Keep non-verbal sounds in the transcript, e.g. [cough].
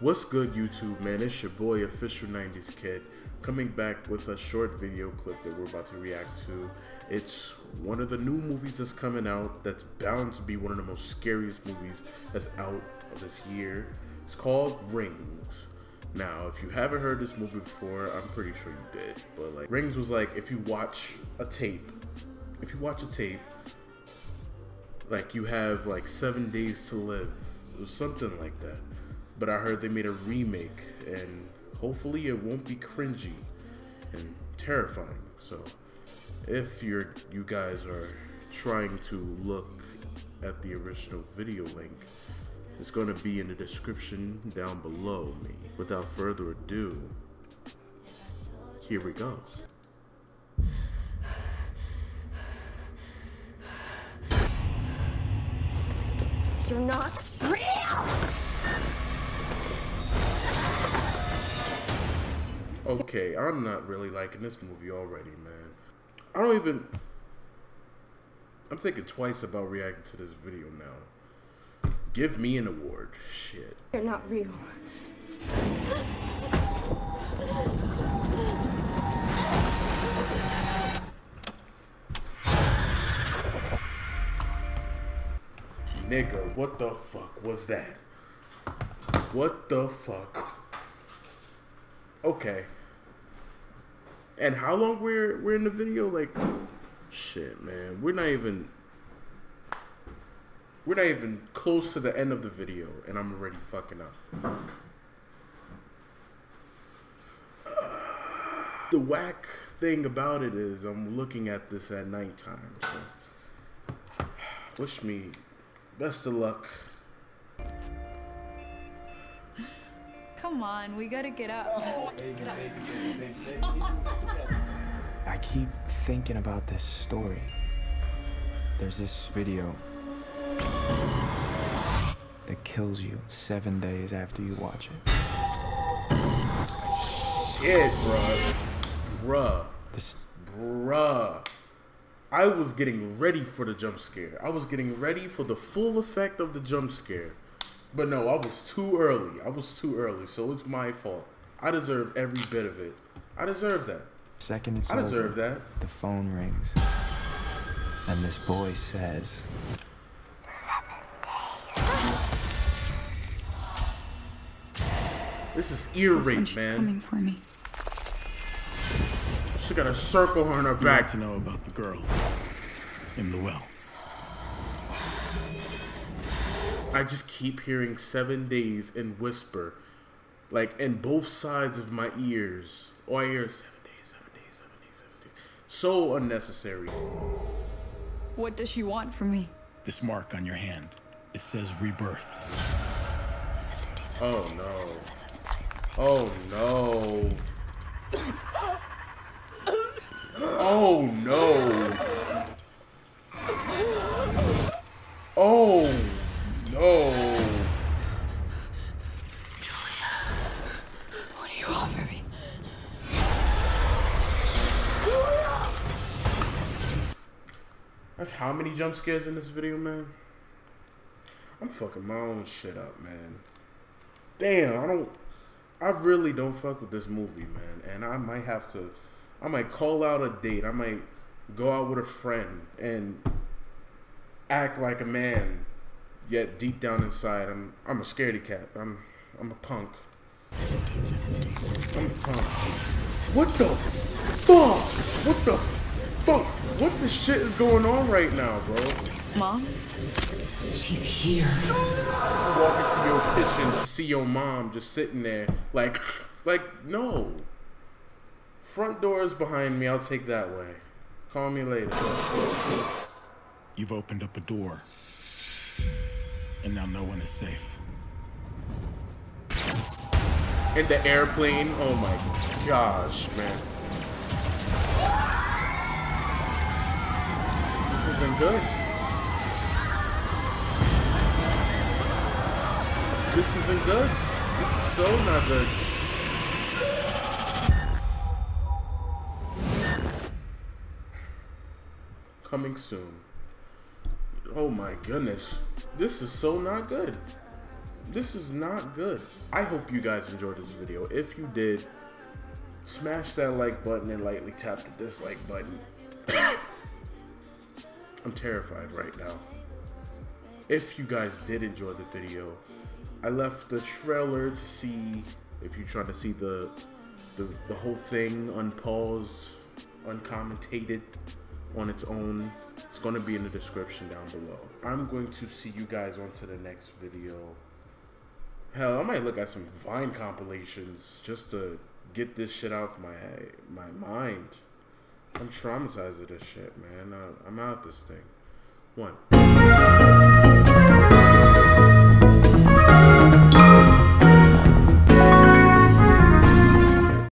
What's good YouTube man, it's your boy Official 90s Kid coming back with a short video clip that we're about to react to. It's one of the new movies that's coming out that's bound to be one of the most scariest movies that's out of this year. It's called Rings. Now, if you haven't heard this movie before, I'm pretty sure you did, but like Rings was like if you watch a tape, if you watch a tape, like you have like seven days to live, or something like that but I heard they made a remake, and hopefully it won't be cringy and terrifying. So, if you're you guys are trying to look at the original video link, it's going to be in the description down below me. Without further ado, here we go. You're not Okay, I'm not really liking this movie already, man. I don't even. I'm thinking twice about reacting to this video now. Give me an award. Shit. You're not real. Nigga, what the fuck was that? What the fuck? Okay. And how long we're we're in the video? Like, shit, man. We're not even. We're not even close to the end of the video, and I'm already fucking up. the whack thing about it is I'm looking at this at nighttime. So, wish me best of luck. Come on, we gotta get up. I keep thinking about this story. There's this video that kills you seven days after you watch it. Shit, bruh. Bruh. This... Bruh. I was getting ready for the jump scare. I was getting ready for the full effect of the jump scare. But no, I was too early. I was too early, so it's my fault. I deserve every bit of it. I deserve that. Second it's I deserve over, that. The phone rings. And this boy says This is ear rape, man. coming for me. She got a circle on her back. to know about the girl in the well. I just keep hearing seven days in whisper, like in both sides of my ears. Oh, I hear seven days, seven days, seven days, seven days. So unnecessary. What does she want from me? This mark on your hand. It says rebirth. Oh no. Oh no. [coughs] Oh no. That's how many jump scares in this video, man? I'm fucking my own shit up, man. Damn, I don't I really don't fuck with this movie, man. And I might have to I might call out a date. I might go out with a friend and act like a man Yet deep down inside, I'm I'm a scaredy cat. I'm I'm a punk. I'm a punk. What the fuck? What the fuck? What the shit is going on right now, bro? Mom? She's here. Walk into your kitchen to see your mom just sitting there, like, [laughs] like no. Front door is behind me. I'll take that way. Call me later. You've opened up a door and now no one is safe. In the airplane, oh my gosh, man. This isn't good. This isn't good. This is so not good. Coming soon. Oh my goodness. This is so not good. This is not good. I hope you guys enjoyed this video. If you did, smash that like button and lightly tap the dislike button. [coughs] I'm terrified right now. If you guys did enjoy the video, I left the trailer to see if you're trying to see the the, the whole thing unpaused, uncommentated on its own. It's going to be in the description down below. I'm going to see you guys on to the next video. Hell, I might look at some Vine compilations just to get this shit out of my my mind. I'm traumatized of this shit, man. Uh, I'm out this thing. One.